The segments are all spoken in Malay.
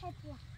太多。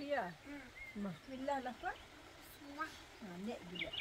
Sofia. Hmm. Bismillah lah kan? Bismillah. Ha, nek juga.